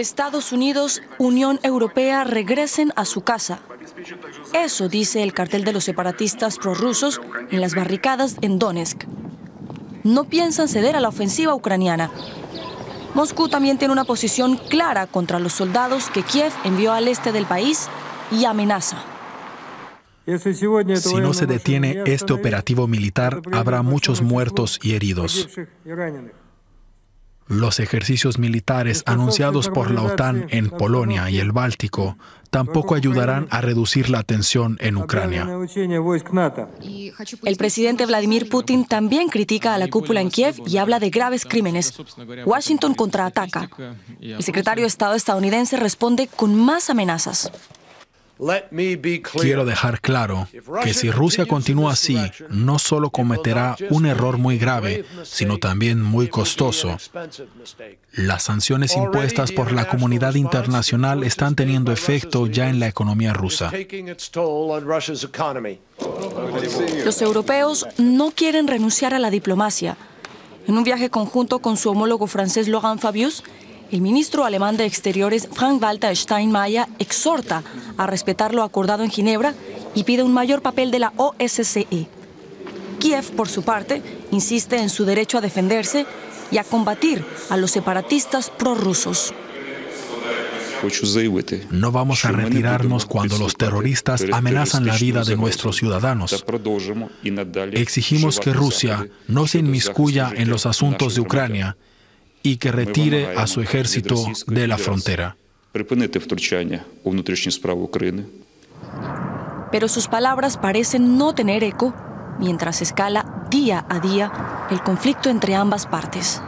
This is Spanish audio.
Estados Unidos, Unión Europea regresen a su casa. Eso dice el cartel de los separatistas prorrusos en las barricadas en Donetsk. No piensan ceder a la ofensiva ucraniana. Moscú también tiene una posición clara contra los soldados que Kiev envió al este del país y amenaza. Si no se detiene este operativo militar, habrá muchos muertos y heridos. Los ejercicios militares anunciados por la OTAN en Polonia y el Báltico tampoco ayudarán a reducir la tensión en Ucrania. El presidente Vladimir Putin también critica a la cúpula en Kiev y habla de graves crímenes. Washington contraataca. El secretario de Estado estadounidense responde con más amenazas. Quiero dejar claro que si Rusia continúa así, no solo cometerá un error muy grave, sino también muy costoso. Las sanciones impuestas por la comunidad internacional están teniendo efecto ya en la economía rusa. Los europeos no quieren renunciar a la diplomacia. En un viaje conjunto con su homólogo francés Laurent Fabius, el ministro alemán de Exteriores Frank-Walter Steinmeier exhorta a respetar lo acordado en Ginebra y pide un mayor papel de la OSCE. Kiev, por su parte, insiste en su derecho a defenderse y a combatir a los separatistas prorrusos. No vamos a retirarnos cuando los terroristas amenazan la vida de nuestros ciudadanos. Exigimos que Rusia no se inmiscuya en los asuntos de Ucrania y que retire a su ejército de la frontera. Pero sus palabras parecen no tener eco mientras escala día a día el conflicto entre ambas partes.